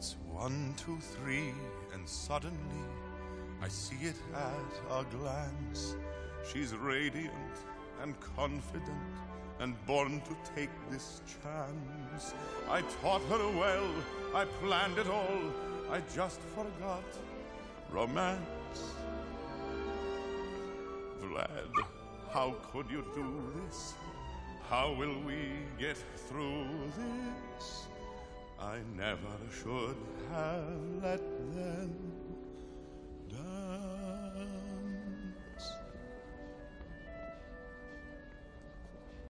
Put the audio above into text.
It's one, two, three, and suddenly I see it at a glance. She's radiant and confident and born to take this chance. I taught her well, I planned it all, I just forgot romance. Vlad, how could you do this? How will we get through this? I never should have let them